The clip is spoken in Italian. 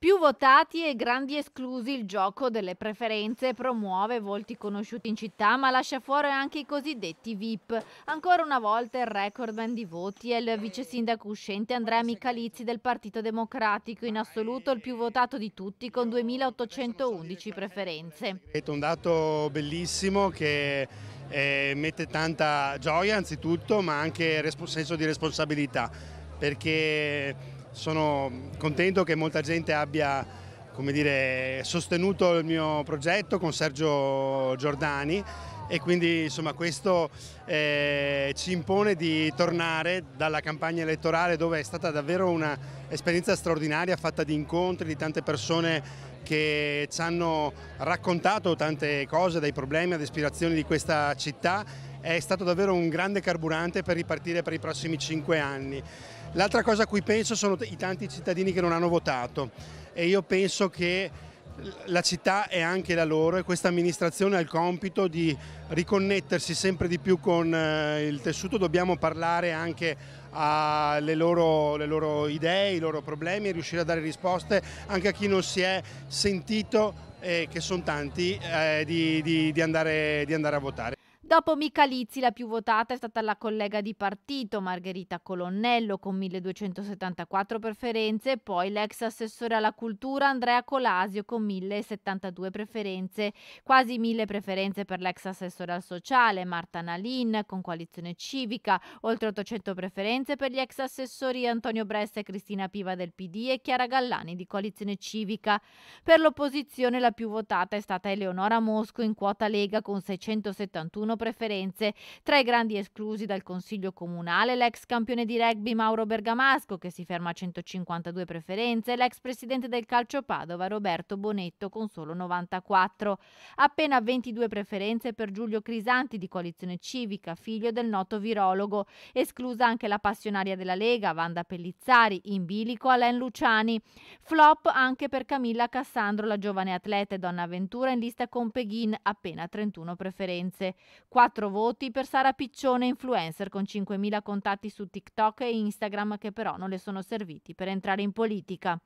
Più votati e grandi esclusi il gioco delle preferenze promuove volti conosciuti in città ma lascia fuori anche i cosiddetti VIP. Ancora una volta il recordman di voti è il vice sindaco uscente Andrea Michalizzi del Partito Democratico, in assoluto il più votato di tutti con 2811 preferenze. È un dato bellissimo che eh, mette tanta gioia anzitutto ma anche senso di responsabilità perché sono contento che molta gente abbia dire, sostenuto il mio progetto con Sergio Giordani e quindi insomma, questo eh, ci impone di tornare dalla campagna elettorale dove è stata davvero un'esperienza straordinaria fatta di incontri di tante persone che ci hanno raccontato tante cose, dai problemi ad ispirazioni di questa città, è stato davvero un grande carburante per ripartire per i prossimi cinque anni. L'altra cosa a cui penso sono i tanti cittadini che non hanno votato e io penso che la città è anche la loro e questa amministrazione ha il compito di riconnettersi sempre di più con eh, il tessuto, dobbiamo parlare anche alle loro, loro idee, i loro problemi e riuscire a dare risposte anche a chi non si è sentito, eh, che sono tanti, eh, di, di, di, andare, di andare a votare. Dopo Michalizzi la più votata è stata la collega di partito Margherita Colonnello con 1274 preferenze, poi l'ex assessore alla cultura Andrea Colasio con 1072 preferenze, quasi 1000 preferenze per l'ex assessore al sociale Marta Nalin con coalizione civica, oltre 800 preferenze per gli ex assessori Antonio Bressa e Cristina Piva del PD e Chiara Gallani di coalizione civica. Per l'opposizione la più votata è stata Eleonora Mosco in quota Lega con 671 preferenze. Tra i grandi esclusi dal Consiglio Comunale l'ex campione di rugby Mauro Bergamasco che si ferma a 152 preferenze l'ex presidente del calcio Padova Roberto Bonetto con solo 94. Appena 22 preferenze per Giulio Crisanti di Coalizione Civica, figlio del noto virologo. Esclusa anche la passionaria della Lega Vanda Pellizzari, in bilico Alain Luciani. Flop anche per Camilla Cassandro, la giovane atleta e donna avventura in lista con Peghin, appena 31 preferenze. 4 voti per Sara Piccione, influencer con 5.000 contatti su TikTok e Instagram che però non le sono serviti per entrare in politica.